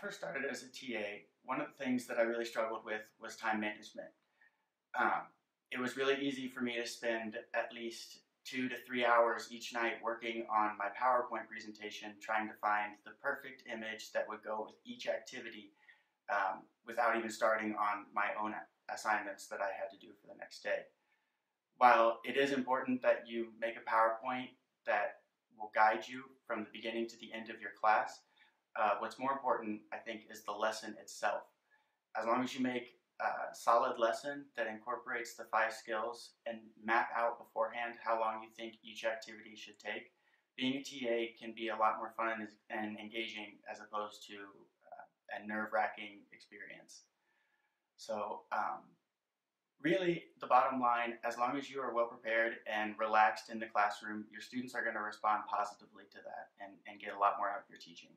first started as a TA, one of the things that I really struggled with was time management. Um, it was really easy for me to spend at least two to three hours each night working on my PowerPoint presentation, trying to find the perfect image that would go with each activity um, without even starting on my own assignments that I had to do for the next day. While it is important that you make a PowerPoint that will guide you from the beginning to the end of your class, uh, what's more important, I think, is the lesson itself. As long as you make a solid lesson that incorporates the five skills and map out beforehand how long you think each activity should take, being a TA can be a lot more fun and engaging as opposed to uh, a nerve-wracking experience. So um, really the bottom line, as long as you are well prepared and relaxed in the classroom, your students are going to respond positively to that and, and get a lot more out of your teaching.